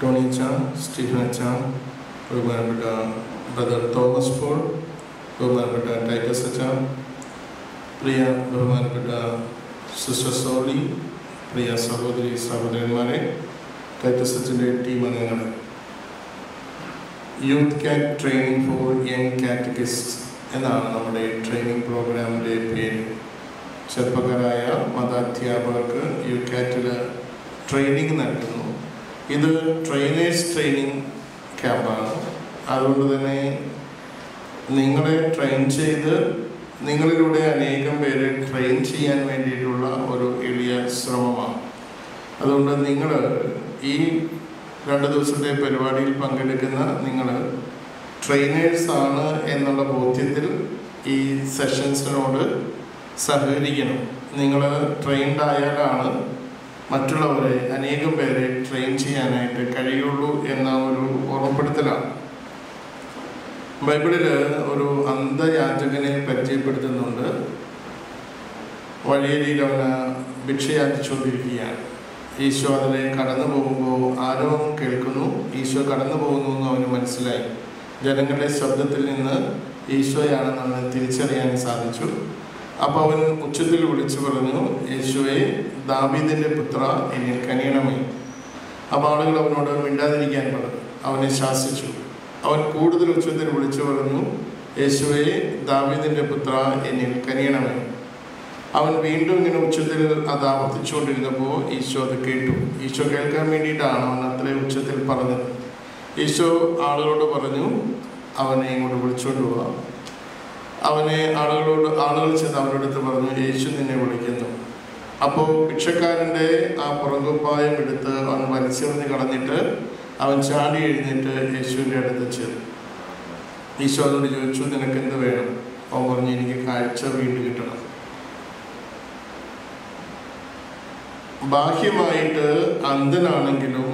Tony ചാൻ Stephen അച്ചാൻ ബഹുമാനപ്പെട്ട brother Thomas Paul ബഹുമാനപ്പെട്ട ടൈറ്റസ് അച്ചാൻ പ്രിയ ബഹുമാനപ്പെട്ട സിസ്റ്റർ സോളി പ്രിയ സഹോദരി സഹോദരന്മാരെ ടൈറ്റസ് അച്ഛന്റെ ടീം അംഗങ്ങളെ യൂത്ത് കാറ്റ് ട്രെയിനിങ് ഫോർ യങ് കാറ്റഗിസ്റ്റ് എന്നാണ് നമ്മുടെ ട്രെയിനിങ് പ്രോഗ്രാമിന്റെ പേര്. ചെറുപ്പക്കാരായ മതാധ്യാപകർക്ക് യു കാറ്റിൽ ട്രെയിനിങ് നൽകുന്നു. ഇത് ട്രെയിനേഴ്സ് ട്രെയിനിങ് ക്യാമ്പാണ് അതുകൊണ്ട് തന്നെ നിങ്ങളെ ട്രെയിൻ ചെയ്ത് നിങ്ങളിലൂടെ അനേകം പേരെ ട്രെയിൻ ചെയ്യാൻ വേണ്ടിയിട്ടുള്ള ഒരു എളിയ ശ്രമമാണ്. അതുകൊണ്ട് നിങ്ങൾ ഈ രണ്ട് ദിവസത്തെ പരിപാടിയിൽ പങ്കെടുക്കുന്ന നിങ്ങൾ ട്രെയിനേഴ്സ് ആണ് എന്നുള്ള ബോധ്യത്തിൽ ഈ സെഷൻസിനോട് സഹകരിക്കണം. നിങ്ങൾ ട്രെയിൻഡ് ആയാലാണ് മറ്റുള്ളവരെ അനേകം പേരെ ട്രെയിൻ ചെയ്യാനായിട്ട് കഴിയുള്ളൂ എന്ന ഒരു ഓർമ്മപ്പെടുത്തലാണ്. ബൈബിളിൽ ഒരു അന്ധയാചകനെ പരിചയപ്പെടുത്തുന്നുണ്ട്. വഴിയരിയിൽ അവന് ഭിക്ഷയാചിച്ചുകൊണ്ടിരിക്കുകയാണ് ഈശോ അതിലെ കടന്നു പോകുമ്പോൾ ആരോ കേൾക്കുന്നു. ഈശോ കടന്നു പോകുന്നു എന്ന് അവന് മനസ്സിലായി. ജനങ്ങളുടെ ശബ്ദത്തിൽ നിന്ന് ഈശോയാണെന്ന് അവന് തിരിച്ചറിയാൻ സാധിച്ചു. അപ്പോൾ അവൻ ഉച്ചത്തിൽ വിളിച്ചു പറഞ്ഞു യേശുവെ ദാവീദിന്റെ പുത്ര എന്നെ കനിയണമേ. അപ്പോൾ ആളുകൾ അവനോട് മിണ്ടാതിരിക്കാൻ പറഞ്ഞു. അവനെ ശാസിച്ചു. അവൻ കൂടുതൽ ഉച്ചത്തിൽ വിളിച്ചു പറഞ്ഞു യേശുവെ ദാവീദിന്റെ പുത്ര എന്നെ കനിയണമേ. അവൻ വീണ്ടും ഇങ്ങനെ ഉച്ചത്തിൽ അത് ആവർത്തിച്ചുകൊണ്ടിരുന്നപ്പോൾ ഈശോ അത് കേട്ടു. ഈശോ കേൾക്കാൻ വേണ്ടിയിട്ടാണ് അവൻ അത്രയും ഉച്ചത്തിൽ പറഞ്ഞത്. ഈശോ ആളുകളോട് പറഞ്ഞു അവനെ ഇങ്ങോട്ട് വിളിച്ചുകൊണ്ട് പോവാം അവനെ ആളുകളോട് ആളുകൾ ചെന്ന് അവരുടെ അടുത്ത് പറഞ്ഞു യേശു നിന്നെ വിളിക്കുന്നു. അപ്പോൾ ഭിക്ഷക്കാരന്റെ ആ പുറങ്കുപ്പായം എടുത്ത് അവൻ വലിച്ചെറിഞ്ഞ് കളഞ്ഞിട്ട് അവൻ ചാടി എഴുന്നേറ്റ് യേശുവിന്റെ അടുത്ത് ചെന്നു. ഈശോ അവനോട് ചോദിച്ചു നിനക്ക് എന്ത് വേണം? അവൻ പറഞ്ഞു എനിക്ക് കാഴ്ച വീണ്ടും കിട്ടണം. ബാഹ്യമായിട്ട് അന്ധനാണെങ്കിലും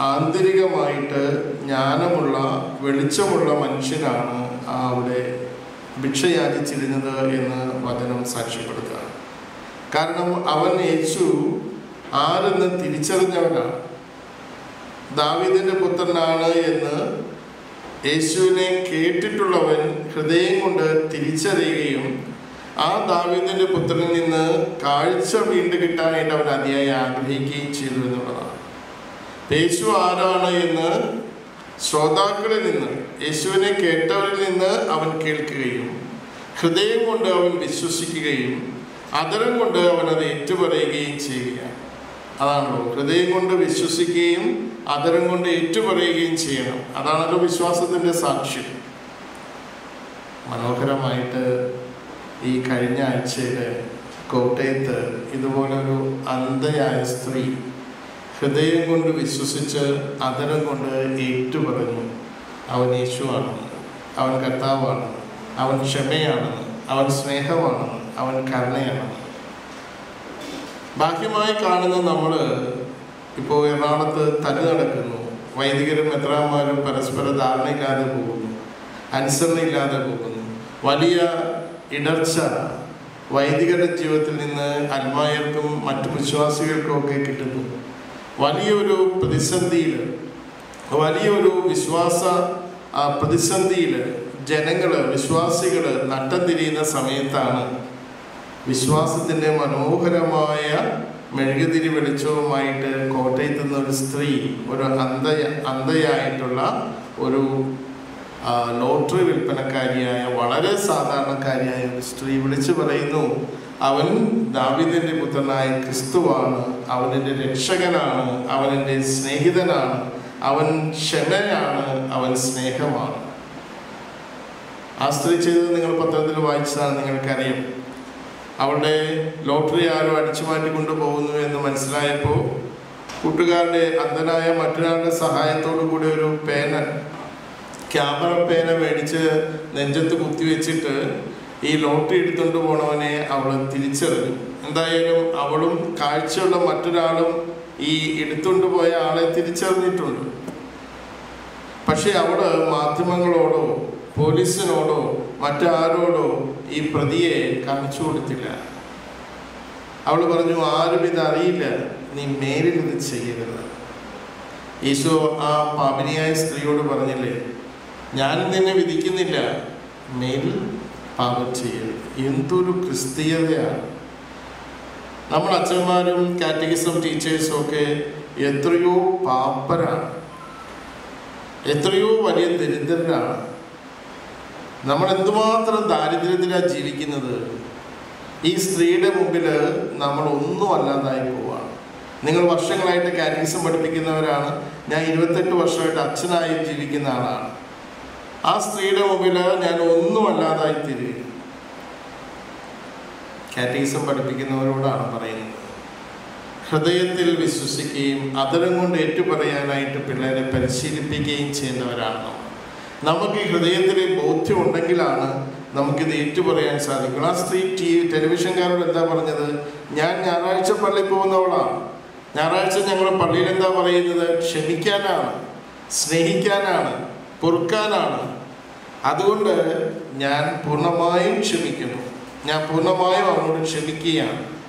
ആന്തരികമായിട്ട് ജ്ഞാനമുള്ള വെളിച്ചമുള്ള മനുഷ്യനാണ് ആ അവിടെ ഭിക്ഷ യാചിച്ചിരുന്നത് എന്ന് വചനം സാക്ഷ്യപ്പെടുത്തുകയാണ്. കാരണം അവൻ യേശു ആരെന്ന് തിരിച്ചറിഞ്ഞവനാണ്. ദാവീദിന്റെ പുത്രനാണ് എന്ന് യേശുവിനെ കേട്ടിട്ടുള്ളവൻ ഹൃദയം കൊണ്ട് തിരിച്ചറിയുകയും ആ ദാവീദിന്റെ പുത്രനിൽ നിന്ന് കാഴ്ച വീണ്ടും കിട്ടാനായിട്ട് അവൻ അതിയായി ആഗ്രഹിക്കുകയും ചെയ്തു എന്നുള്ളതാണ്. യേശു ആരാണ് എന്ന് ശ്രോതാക്കളിൽ നിന്ന് യേശുവിനെ കേട്ടവരിൽ നിന്ന് അവൻ കേൾക്കുകയും ഹൃദയം കൊണ്ട് അവൻ വിശ്വസിക്കുകയും അതരം കൊണ്ട് അവൻ അത് ഏറ്റുപറയുകയും ചെയ്യുകയാണ് അതാണല്ലോ ഹൃദയം കൊണ്ട് വിശ്വസിക്കുകയും അതരം കൊണ്ട് ഏറ്റുപറയുകയും ചെയ്യണം. അതാണല്ലോ വിശ്വാസത്തിന്റെ സാക്ഷ്യം. മനോഹരമായിട്ട് ഈ കഴിഞ്ഞ ആഴ്ചയിൽ കോട്ടയത്ത് ഇതുപോലൊരു അന്ധയായ സ്ത്രീ ഹൃദയം കൊണ്ട് വിശ്വസിച്ച് അതരം കൊണ്ട് ഏറ്റുപറഞ്ഞു അവൻ യേശുവാണെന്ന് അവൻ കർത്താവാണ് അവൻ ക്ഷമയാണെന്ന് അവൻ സ്നേഹമാണെന്ന് അവൻ കരുണയാണെന്ന്. ബാഹ്യമായി കാണുന്ന നമ്മൾ ഇപ്പോൾ എറണാകുളത്ത് തല്ലു നടക്കുന്നു. വൈദികരും മെത്രാമാരും പരസ്പര ധാരണയില്ലാതെ പോകുന്നു. അനുസരണയില്ലാതെ പോകുന്നു. വലിയ ഇടർച്ച വൈദികരുടെ ജീവിതത്തിൽ നിന്ന് അൽമായർക്കും മറ്റു വിശ്വാസികൾക്കും ഒക്കെ കിട്ടുന്നു. വലിയൊരു പ്രതിസന്ധിയിൽ വലിയൊരു വിശ്വാസ പ്രതിസന്ധിയിൽ ജനങ്ങൾ വിശ്വാസികൾ നട്ടം തിരിയുന്ന സമയത്താണ് വിശ്വാസത്തിന്റെ മനോഹരമായ മെഴുകുതിരി വെളിച്ചവുമായിട്ട് കോട്ടയത്ത് നിന്ന് ഒരു സ്ത്രീ ഒരു അന്ധയ അന്ധയായിട്ടുള്ള ഒരു ലോട്ടറി വിൽപ്പനക്കാരിയായ വളരെ സാധാരണക്കാരിയായ ഒരു സ്ത്രീ വിളിച്ചു പറയുന്നു അവൻ ദാവിദിന്റെ പുത്രനായ ക്രിസ്തുവാണ്. അവനെന്റെ രക്ഷകനാണ്. അവനെന്റെ സ്നേഹിതനാണ്. അവൻ ക്ഷമയാണ്. അവൻ സ്നേഹമാണ്. ആ സ്ത്രീ ചെയ്തത് നിങ്ങൾ പത്രത്തിൽ വായിച്ചതാണ് നിങ്ങൾക്കറിയാം. അവളുടെ ലോട്ടറി ആരോ അടിച്ചു മാറ്റി കൊണ്ടുപോകുന്നു എന്ന് മനസ്സിലായപ്പോൾ കൂട്ടുകാരുടെ അന്ധനായ മറ്റൊരാളുടെ സഹായത്തോടു കൂടി ഒരു പേന ക്യാമറ പേന മേടിച്ച് നെഞ്ചത്ത് കുത്തിവെച്ചിട്ട് ഈ ലോട്ടറി എടുത്തുകൊണ്ട് പോണവനെ അവൾ തിരിച്ചറിഞ്ഞു. എന്തായാലും അവളും കാഴ്ചയുള്ള മറ്റൊരാളും ഈ എടുത്തുകൊണ്ട് പോയ ആളെ തിരിച്ചറിഞ്ഞിട്ടുണ്ട്. പക്ഷെ അവൾ മാധ്യമങ്ങളോടോ പോലീസിനോടോ മറ്റാരോടോ ഈ പ്രതിയെ കാണിച്ചു കൊടുത്തില്ല. അവൾ പറഞ്ഞു ആരും ഇതറിയില്ല നീ മേലിൽ ഇത് ചെയ്യരുത്. ഈശോ ആ പാപിനിയായ സ്ത്രീയോട് പറഞ്ഞില്ലേ ഞാൻ നിന്നെ വിധിക്കുന്നില്ല. മേൽ പാപം എന്തൊരു ക്രിസ്തീയതയാണ്. നമ്മുടെ അച്ഛന്മാരും കാറ്റഗിസം ടീച്ചേഴ്സും ഒക്കെ എത്രയോ പാപ്പരാണ് എത്രയോ വലിയ ദരിദ്രരാണ്. നമ്മൾ എന്തുമാത്രം ദാരിദ്ര്യത്തിലാണ് ജീവിക്കുന്നത്? ഈ സ്ത്രീയുടെ മുമ്പിൽ നമ്മൾ ഒന്നും അല്ലാതായി പോവാണ്. നിങ്ങൾ വർഷങ്ങളായിട്ട് കാറ്റഗിസം പഠിപ്പിക്കുന്നവരാണ്. ഞാൻ ഇരുപത്തെട്ട് വർഷമായിട്ട് അച്ഛനായി ജീവിക്കുന്ന ആളാണ്. ആ സ്ത്രീയുടെ മുമ്പിൽ ഞാൻ ഒന്നും അല്ലാതായി തീരുക കാറ്റഗിസം പഠിപ്പിക്കുന്നവരോടാണ് പറയുന്നത്. ഹൃദയത്തിൽ വിശ്വസിക്കുകയും അതരം കൊണ്ട് ഏറ്റുപറയാനായിട്ട് പിള്ളേരെ പരിശീലിപ്പിക്കുകയും ചെയ്യുന്നവരാണ്? നമുക്ക് ഈ ഹൃദയത്തിലെ ബോധ്യം ഉണ്ടെങ്കിലാണ് നമുക്കിത് ഏറ്റുപറയാൻ സാധിക്കും ആ സ്ത്രീ ടി വി ടെലിവിഷൻകാരോട് എന്താ പറഞ്ഞത്? ഞാൻ ഞായറാഴ്ച പള്ളിയിൽ പോകുന്നവളാണ്. ഞായറാഴ്ച ഞങ്ങൾ പള്ളിയിൽ എന്താ പറയുന്നത്? ക്ഷമിക്കാനാണ്. സ്നേഹിക്കാനാണ്. പൊറുക്കാനാണ്. അതുകൊണ്ട് ഞാൻ പൂർണമായും ക്ഷമിക്കുന്നു. ഞാൻ പൂർണമായും അവനോട് ക്ഷമിക്കുകയാണ്.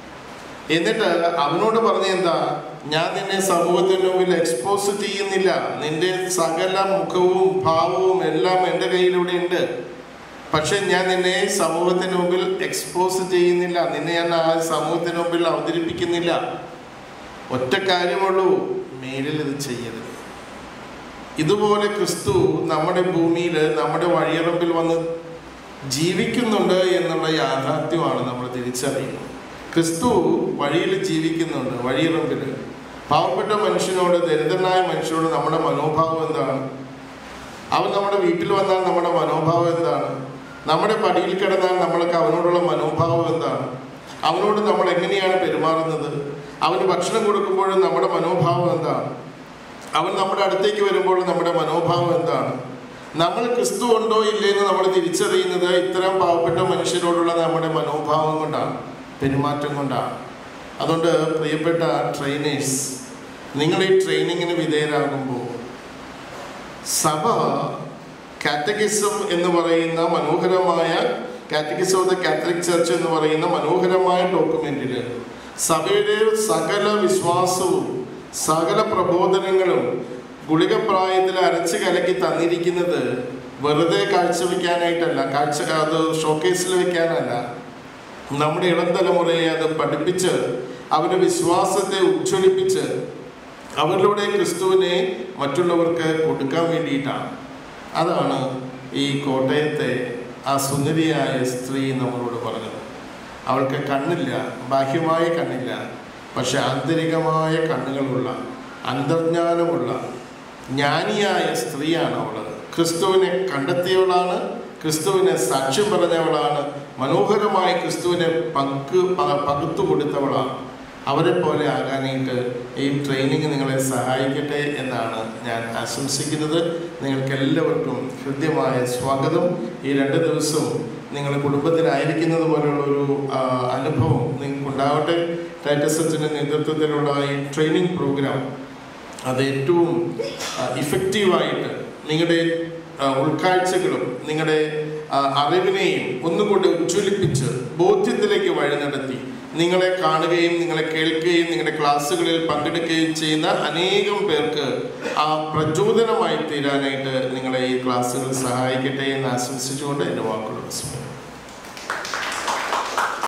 എന്നിട്ട് അവനോട് പറഞ്ഞ എന്താ ഞാൻ നിന്നെ സമൂഹത്തിന് മുമ്പിൽ എക്സ്പോസ് ചെയ്യുന്നില്ല. നിന്റെ സകല മുഖവും ഭാവവും എല്ലാം എന്റെ കയ്യിലൂടെ ഉണ്ട്. പക്ഷെ ഞാൻ നിന്നെ സമൂഹത്തിന് മുമ്പിൽ എക്സ്പോസ് ചെയ്യുന്നില്ല. നിന്നെ ഞാൻ ആ സമൂഹത്തിന് മുമ്പിൽ അവതരിപ്പിക്കുന്നില്ല. ഒറ്റ കാര്യമുള്ളൂ മേലിൽ ഇത് ചെയ്യരുത്. ഇതുപോലെ ക്രിസ്തു നമ്മുടെ ഭൂമിയിൽ നമ്മുടെ വഴിയറമ്പിൽ വന്ന് ജീവിക്കുന്നുണ്ട് എന്നുള്ള യാഥാർത്ഥ്യമാണ് നമ്മൾ തിരിച്ചറിയുന്നത്. ക്രിസ്തു വഴിയിൽ ജീവിക്കുന്നുണ്ട് വഴിയിറമ്പിൽ പാവപ്പെട്ട മനുഷ്യനോട് ദരിദ്രനായ മനുഷ്യനോട് നമ്മുടെ മനോഭാവം എന്താണ്? അവൻ നമ്മുടെ വീട്ടിൽ വന്നാൽ നമ്മുടെ മനോഭാവം എന്താണ്? നമ്മുടെ പടിയിൽ കിടന്നാൽ നമ്മൾക്ക് അവനോടുള്ള മനോഭാവം എന്താണ്? അവനോട് നമ്മൾ എങ്ങനെയാണ് പെരുമാറുന്നത്? അവന് ഭക്ഷണം കൊടുക്കുമ്പോഴും നമ്മുടെ മനോഭാവം എന്താണ്? അവൻ നമ്മുടെ അടുത്തേക്ക് വരുമ്പോൾ നമ്മുടെ മനോഭാവം എന്താണ്? നമ്മൾ ക്രിസ്തു ഉണ്ടോ ഇല്ലേ എന്ന് നമ്മൾ തിരിച്ചറിയുന്നത് ഇത്തരം പാവപ്പെട്ട മനുഷ്യരോടുള്ള നമ്മുടെ മനോഭാവം കൊണ്ടാണ് പെരുമാറ്റം കൊണ്ടാണ്. അതുകൊണ്ട് പ്രിയപ്പെട്ട ട്രെയിനേഴ്സ് നിങ്ങൾ ഈ ട്രെയിനിങ്ങിന് വിധേയരാകുമ്പോൾ സഭ കാറ്റഗിസം എന്ന് പറയുന്ന മനോഹരമായ catechism of the Catholic church എന്ന് പറയുന്ന മനോഹരമായ ഡോക്യുമെന്റിൽ സഭയുടെ സകല വിശ്വാസവും സകല പ്രബോധനങ്ങളും ഗുളികപ്രായത്തിൽ അരച്ച് കലക്കി തന്നിരിക്കുന്നത് വെറുതെ കാഴ്ചവെക്കാനായിട്ടല്ല കാഴ്ച അത് ഷോക്കേസിൽ വെക്കാനല്ല. നമ്മുടെ ഇളം തലമുറയെ അത് പഠിപ്പിച്ച് അവരുടെ വിശ്വാസത്തെ ഉജ്ജ്വലിപ്പിച്ച് അവരിലൂടെ ക്രിസ്തുവിനെ മറ്റുള്ളവർക്ക് കൊടുക്കാൻ വേണ്ടിയിട്ടാണ്. അതാണ് ഈ കോട്ടയത്തെ ആ സുന്ദരിയായ സ്ത്രീ നമ്മളോട് പറഞ്ഞത്. അവൾക്ക് കണ്ണില്ല ബാഹ്യമായ കണ്ണില്ല. പക്ഷെ ആന്തരികമായ കണ്ണുകളുള്ള അന്തർജ്ഞാനമുള്ള ജ്ഞാനിയായ സ്ത്രീയാണ് അവൾ ക്രിസ്തുവിനെ കണ്ടെത്തിയവളാണ് ക്രിസ്തുവിനെ സാക്ഷ്യം പറഞ്ഞവളാണ് മനോഹരമായി ക്രിസ്തുവിനെ പങ്ക് പകുത്തു കൊടുത്തവളാണ്. അവരെ പോലെ ആകാനായിട്ട് ഈ ട്രെയിനിങ് നിങ്ങളെ സഹായിക്കട്ടെ എന്നാണ് ഞാൻ ആശംസിക്കുന്നത്. നിങ്ങൾക്ക് എല്ലാവർക്കും ഹൃദ്യമായ സ്വാഗതം. ഈ രണ്ട് ദിവസവും നിങ്ങൾ കുടുംബത്തിലായിരിക്കുന്നത് പോലെയുള്ള ഒരു അനുഭവം നിങ്ങൾക്കുണ്ടാവട്ടെ. ടൈറ്റസ് അച്ഛന്റെ നേതൃത്വത്തിലുള്ള ഈ ട്രെയിനിങ് പ്രോഗ്രാം അത് ഏറ്റവും ഇഫക്റ്റീവായിട്ട് നിങ്ങളുടെ ഉൾക്കാഴ്ചകളും നിങ്ങളുടെ അറിവിനെയും ഒന്നുകൂടി ഉജ്ജ്വലിപ്പിച്ച് ബോധ്യത്തിലേക്ക് വഴി നടത്തി നിങ്ങളെ കാണുകയും നിങ്ങളെ കേൾക്കുകയും നിങ്ങളുടെ ക്ലാസ്സുകളിൽ പങ്കെടുക്കുകയും ചെയ്യുന്ന അനേകം പേർക്ക് ആ പ്രചോദനമായി തീരാനായിട്ട് നിങ്ങളെ ഈ ക്ലാസ്സുകൾ സഹായിക്കട്ടെ എന്ന് ആശംസിച്ചുകൊണ്ട് എന്റെ വാക്കുകൾ